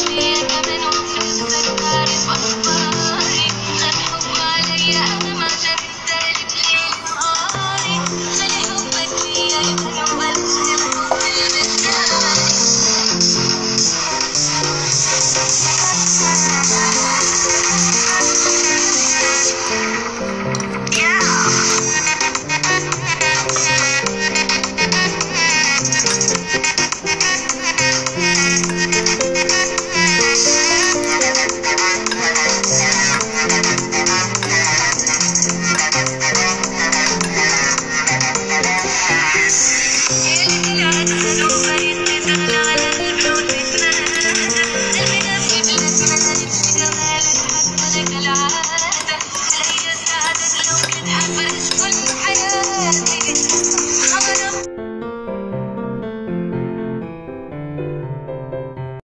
Thank you. you can have it.